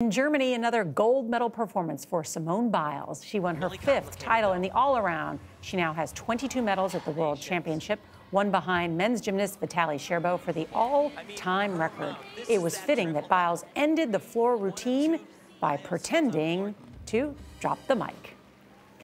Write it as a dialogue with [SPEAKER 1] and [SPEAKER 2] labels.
[SPEAKER 1] In Germany, another gold medal performance for Simone Biles. She won her fifth title in the all around. She now has 22 medals at the World Championship, one behind men's gymnast Vitaly Scherbo for the all time record. It was fitting that Biles ended the floor routine by pretending to drop the mic.